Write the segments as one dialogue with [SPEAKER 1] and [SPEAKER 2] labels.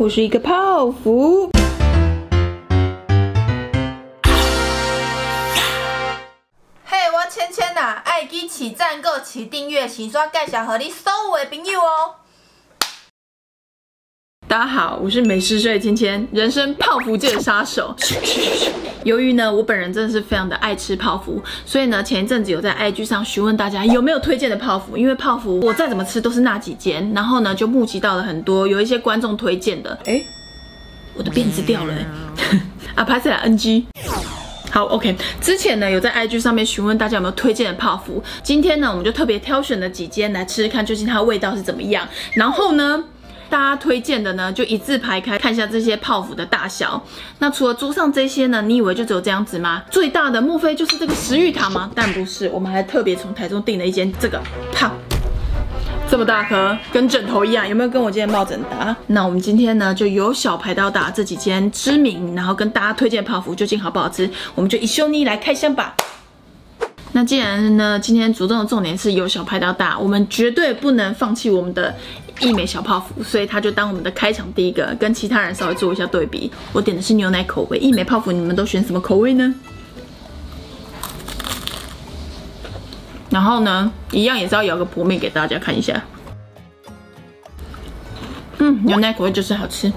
[SPEAKER 1] 我是一个泡芙。
[SPEAKER 2] 嘿，我芊芊呐，爱记起赞购、起订阅、洗刷介绍和你所有的朋友哦。
[SPEAKER 1] 大家好，我是美食水芊芊，人生泡芙界的杀手。由于呢，我本人真的是非常的爱吃泡芙，所以呢，前一阵子有在 IG 上询问大家有没有推荐的泡芙，因为泡芙我再怎么吃都是那几间，然后呢，就募集到了很多有一些观众推荐的。哎，我的辫子掉了、欸，啊，拍起来 NG。好，OK。之前呢有在 IG 上面询问大家有没有推荐的泡芙，今天呢我们就特别挑选了几间来吃吃看，究竟它的味道是怎么样。然后呢，大家推荐的呢就一字排开，看一下这些泡芙的大小。那除了桌上这些呢，你以为就只有这样子吗？最大的莫非就是这个食玉塔吗？但不是，我们还特别从台中订了一间这个胖。这么大颗，跟枕头一样，有没有跟我今天抱枕搭？那我们今天呢，就由小排到大这几间知名，然后跟大家推荐泡芙究竟好不好吃，我们就一修妮来开箱吧。那既然呢，今天主动的重点是由小排到大，我们绝对不能放弃我们的益美小泡芙，所以它就当我们的开场第一个，跟其他人稍微做一下对比。我点的是牛奶口味，益美泡芙你们都选什么口味呢？然后呢，一样也是要咬个薄面给大家看一下。嗯，牛奶口味就是好吃。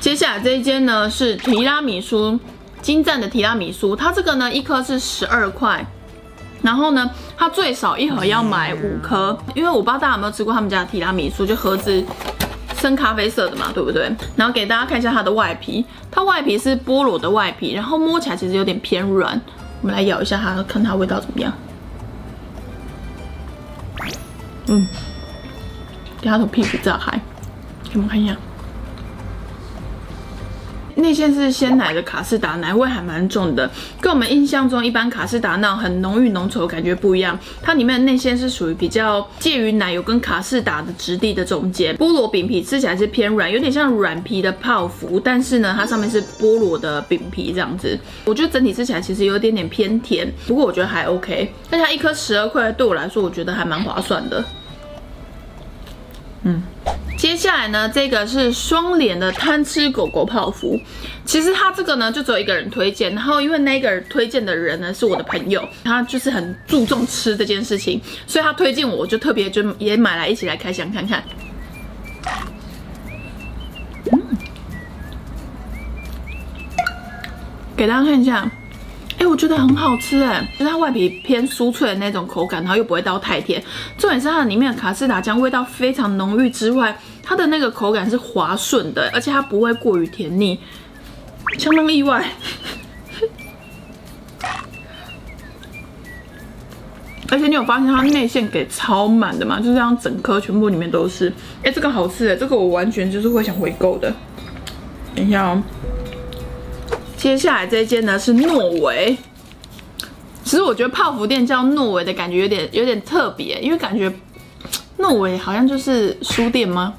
[SPEAKER 1] 接下来这一间呢是提拉米苏，金赞的提拉米苏，它这个呢一颗是十二块，然后呢它最少一盒要买五颗，因为我不知道大家有没有吃过他们家的提拉米苏，就盒子深咖啡色的嘛，对不对？然后给大家看一下它的外皮，它外皮是菠萝的外皮，然后摸起来其实有点偏软，我们来咬一下它，看它味道怎么样。嗯，给它从屁股炸开，给我们看一下。内馅是鲜奶的卡士达，奶味还蛮重的，跟我们印象中一般卡士达那种很浓郁浓稠感觉不一样。它里面的内馅是属于比较介于奶油跟卡士达的质地的中间。菠萝饼皮吃起来是偏软，有点像软皮的泡芙，但是呢，它上面是菠萝的饼皮这样子。我觉得整体吃起来其实有点点偏甜，不过我觉得还 OK。但它一颗十二块，对我来说我觉得还蛮划算的。嗯。接下来呢，这个是双联的贪吃狗狗泡芙。其实它这个呢，就只有一个人推荐。然后因为那个人推荐的人呢，是我的朋友，他就是很注重吃这件事情，所以他推荐我，我就特别就也买来一起来开箱看看。给大家看一下。哎，我觉得很好吃哎，就是它外皮偏酥脆的那种口感，然后又不会到太甜。重点是它里面的卡士达酱味道非常浓郁之外，它的那个口感是滑顺的，而且它不会过于甜腻，相当意外。而且你有发现它内馅给超满的吗？就是这样整颗全部里面都是。哎，这个好吃哎，这个我完全就是会想回购的。等一下哦。接下来这一间呢是诺维，其实我觉得泡芙店叫诺维的感觉有点有点特别，因为感觉诺维好像就是书店吗？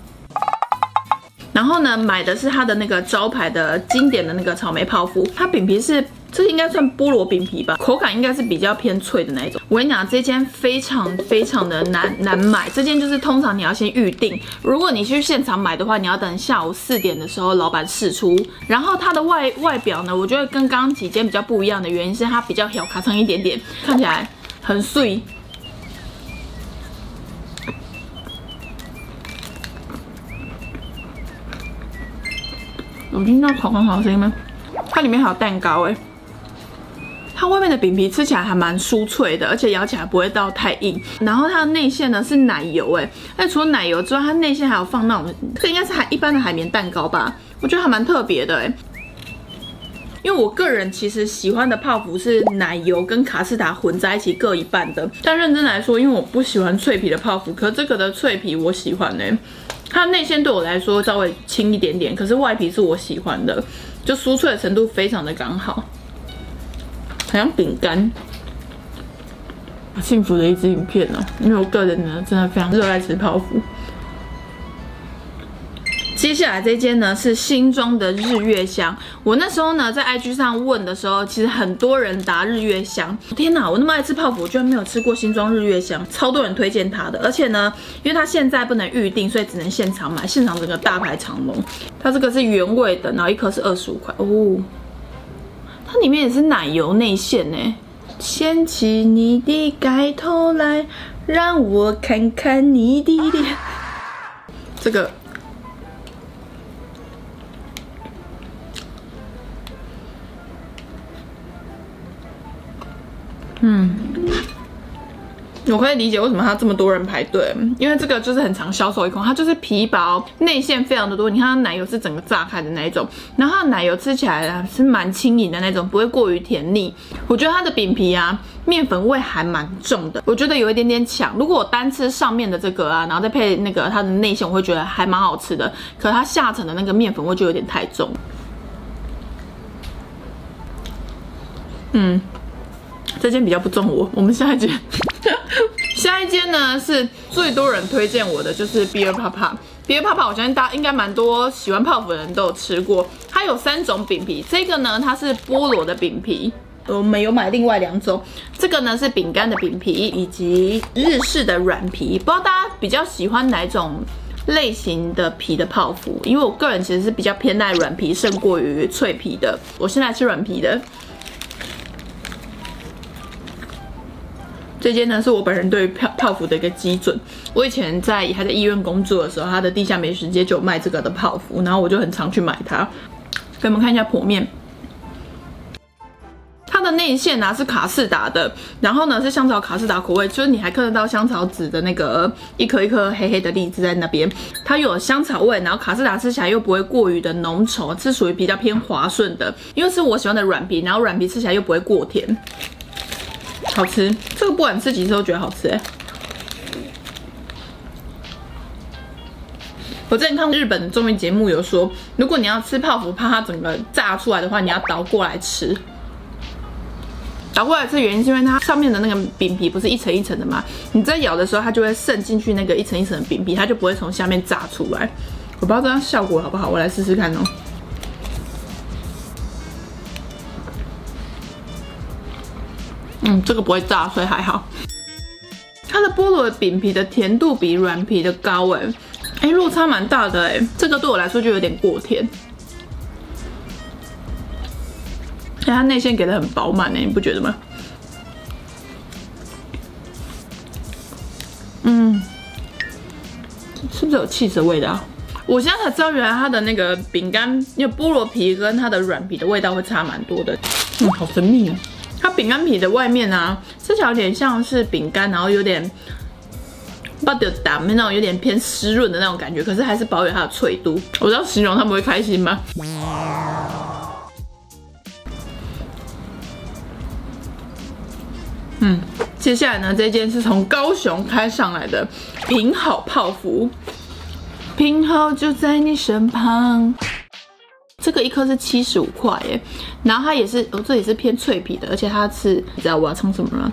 [SPEAKER 1] 然后呢，买的是它的那个招牌的经典的那个草莓泡芙，它饼皮是。这应该算菠萝饼皮吧，口感应该是比较偏脆的那一种。我跟你讲，这间非常非常的难难买，这间就是通常你要先预定，如果你去现场买的话，你要等下午四点的时候老板试出。然后它的外外表呢，我觉得跟刚刚几间比较不一样的原因是它比较小卡层一点点，看起来很碎。有听到烤烤烤的声音吗？它里面还有蛋糕哎。它外面的饼皮吃起来还蛮酥脆的，而且咬起来不会到太硬。然后它的内馅呢是奶油，哎，那除了奶油之外，它内馅还有放那种，这应该是海一般的海绵蛋糕吧？我觉得还蛮特别的，哎。因为我个人其实喜欢的泡芙是奶油跟卡士达混在一起各一半的。但认真来说，因为我不喜欢脆皮的泡芙，可这个的脆皮我喜欢呢。它内馅对我来说稍微轻一点点，可是外皮是我喜欢的，就酥脆的程度非常的刚好。好像饼干，幸福的一支影片呢。因为我个人呢，真的非常热爱吃泡芙。接下来这间呢是新装的日月香。我那时候呢在 IG 上问的时候，其实很多人答日月香。天哪，我那么爱吃泡芙，我居然没有吃过新装日月香，超多人推荐它的。而且呢，因为它现在不能预定，所以只能现场买，现场整个大排长龙。它这个是原味的，然后一颗是二十五块哦。它里面也是奶油内馅呢。掀起你的盖头来，让我看看你的脸。这个。嗯，我可以理解为什么它这么多人排队，因为这个就是很常销售一空，它就是皮薄，内馅非常的多。你看它奶油是整个炸开的那一种，然后它的奶油吃起来是蛮轻盈的那种，不会过于甜腻。我觉得它的饼皮啊，面粉味还蛮重的，我觉得有一点点抢。如果我单吃上面的这个啊，然后再配那个它的内馅，我会觉得还蛮好吃的。可它下层的那个面粉味就有点太重。嗯。这间比较不中我，我们下一间，下一间呢是最多人推荐我的，就是 Beer Papa。Beer Papa，我相信大家应该蛮多喜欢泡芙的人都有吃过。它有三种饼皮，这个呢它是菠萝的饼皮，我们有买另外两种。这个呢是饼干的饼皮，以及日式的软皮。不知道大家比较喜欢哪种类型的皮的泡芙？因为我个人其实是比较偏爱软皮胜过于脆皮的。我现在吃软皮的。这间呢是我本人对泡泡芙的一个基准。我以前在还在医院工作的时候，它的地下美食街就有卖这个的泡芙，然后我就很常去买它。给我们看一下剖面，它的内馅呢是卡士达的，然后呢是香草卡士达口味，就是你还看得到香草籽的那个一颗一颗黑黑的荔枝在那边。它有香草味，然后卡士达吃起来又不会过于的浓稠，是属于比较偏滑顺的，因为是我喜欢的软皮，然后软皮吃起来又不会过甜。好吃，这个不管吃几次都觉得好吃哎。我之前看日本的综艺节目有说，如果你要吃泡芙，怕它整个炸出来的话，你要倒过来吃。倒过来吃原因是因为它上面的那个饼皮不是一层一层的吗？你在咬的时候，它就会渗进去那个一层一层的饼皮，它就不会从下面炸出来。我不知道这样效果好不好，我来试试看哦。嗯，这个不会炸，所以还好。它的菠萝饼皮的甜度比软皮的高哎，哎，落差蛮大的哎，这个对我来说就有点过甜。哎，它内馅给的很饱满哎，你不觉得吗？嗯，是不是有气色味道？我现在才知道，原来它的那个饼干，因为菠萝皮跟它的软皮的味道会差蛮多的。嗯，好神秘啊。它饼干皮的外面啊，吃起来有点像是饼干，然后有点不得打那种有点偏湿润的那种感觉，可是还是保有它的脆度。我知道形容他们会开心吗？嗯，接下来呢，这件是从高雄开上来的品好泡芙，品好就在你身旁。这个一颗是七十五块耶，然后它也是，哦，这也是偏脆皮的，而且它是，你知道我要唱什么了？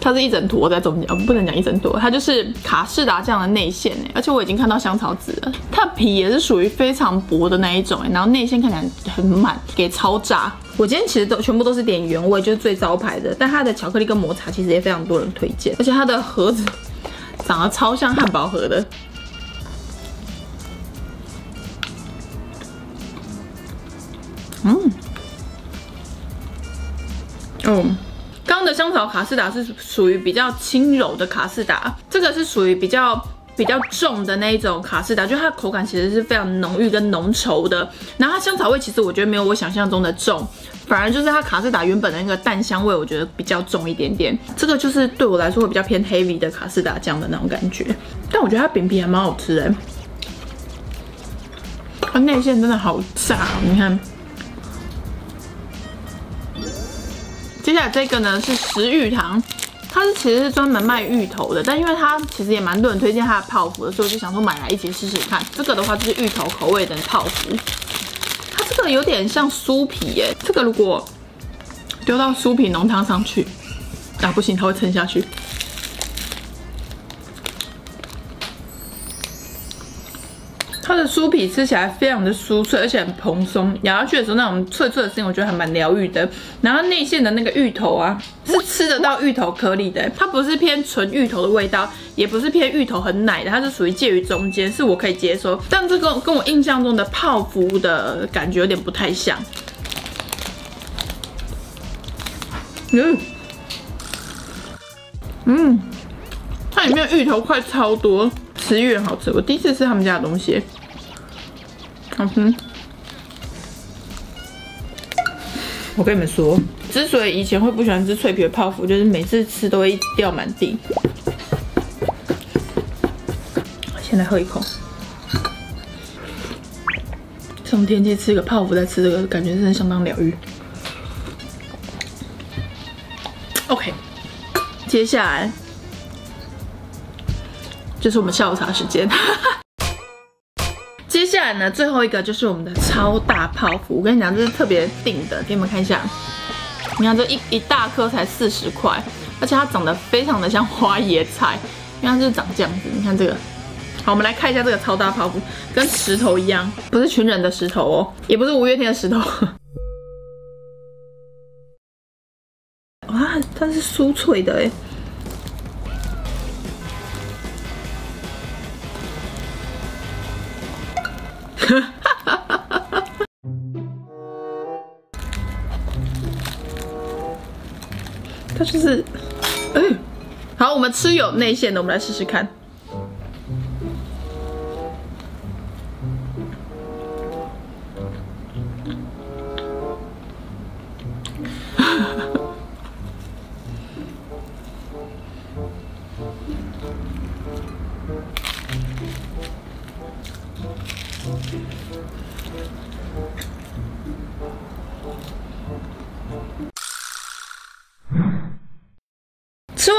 [SPEAKER 1] 它是一整坨在中间，哦，不能讲一整坨，它就是卡士达酱的内馅哎，而且我已经看到香草籽了，它的皮也是属于非常薄的那一种哎，然后内馅看起来很满，给超炸。我今天其实都全部都是点原味，就是最招牌的，但它的巧克力跟抹茶其实也非常多人推荐，而且它的盒子长得超像汉堡盒的。嗯，哦，刚刚的香草卡士达是属于比较轻柔的卡士达，这个是属于比较比较重的那一种卡士达，就它的口感其实是非常浓郁跟浓稠的。然后它香草味其实我觉得没有我想象中的重，反而就是它卡士达原本的那个蛋香味，我觉得比较重一点点。这个就是对我来说会比较偏 heavy 的卡士达酱的那种感觉，但我觉得它饼皮还蛮好吃的，它内馅真的好炸，你看。接下来这个呢是食玉堂，它是其实是专门卖芋头的，但因为它其实也蛮多人推荐它的泡芙的，所以我就想说买来一起试试看。这个的话就是芋头口味的泡芙，它这个有点像酥皮耶，这个如果丢到酥皮浓汤上去，啊不行，它会沉下去。的酥皮吃起来非常的酥脆，而且很蓬松，咬下去的时候那种脆脆的声音，我觉得还蛮疗愈的。然后内馅的那个芋头啊，是吃得到芋头颗粒的，它不是偏纯芋头的味道，也不是偏芋头很奶的，它是属于介于中间，是我可以接受。但这个跟我印象中的泡芙的感觉有点不太像。嗯，嗯，它里面芋头块超多，吃越好吃。我第一次吃他们家的东西。嗯哼，我跟你们说，之所以以前会不喜欢吃脆皮的泡芙，就是每次吃都会掉满地。先来喝一口，这种天气吃一个泡芙再吃这个，感觉真的相当疗愈。OK，接下来就是我们下午茶时间。最后一个就是我们的超大泡芙。我跟你讲，这是特别定的，给你们看一下。你看这一一大颗才四十块，而且它长得非常的像花椰菜，因为它就是长这样子。你看这个，好，我们来看一下这个超大泡芙，跟石头一样，不是群人的石头哦，也不是五月天的石头。哇，它是酥脆的哎。它就是，哎，好，我们吃有内馅的，我们来试试看。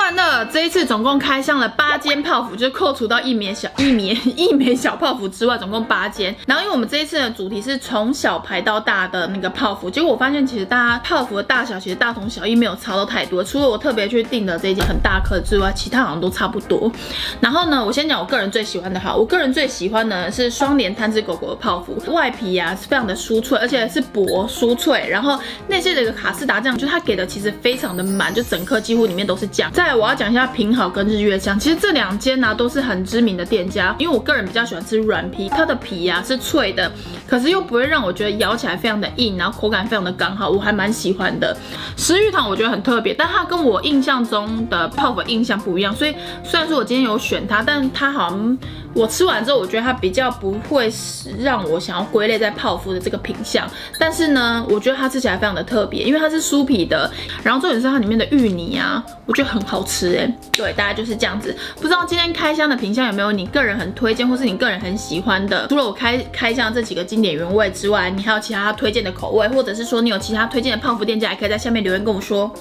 [SPEAKER 1] 吃完了，这一次总共开箱了八间泡芙，就扣除到一枚小一枚一枚小泡芙之外，总共八间。然后因为我们这一次的主题是从小排到大的那个泡芙，结果我发现其实大家泡芙的大小其实大同小异，没有差到太多。除了我特别去订的这一间很大颗之外，其他好像都差不多。然后呢，我先讲我个人最喜欢的哈，我个人最喜欢的是双联贪吃狗狗的泡芙，外皮呀是非常的酥脆，而且是薄酥脆。然后内馅的一个卡士达酱，就它给的其实非常的满，就整颗几乎里面都是酱。再我要讲一下平好跟日月香，其实这两间呢都是很知名的店家，因为我个人比较喜欢吃软皮，它的皮呀是脆的，可是又不会让我觉得咬起来非常的硬，然后口感非常的刚好，我还蛮喜欢的。食玉堂我觉得很特别，但它跟我印象中的泡芙印象不一样，所以虽然说我今天有选它，但它好像。我吃完之后，我觉得它比较不会让我想要归类在泡芙的这个品相，但是呢，我觉得它吃起来非常的特别，因为它是酥皮的，然后重点是它里面的芋泥啊，我觉得很好吃哎。对，大概就是这样子。不知道今天开箱的品相有没有你个人很推荐，或是你个人很喜欢的？除了我开开箱这几个经典原味之外，你还有其他推荐的口味，或者是说你有其他推荐的泡芙店家，也可以在下面留言跟我说。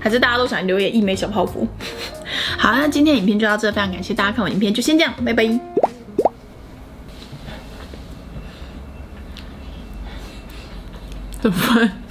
[SPEAKER 1] 还是大家都想留言一枚小泡芙？好，那今天影片就到这，非常感谢大家看我影片，就先这样，拜拜。怎么办？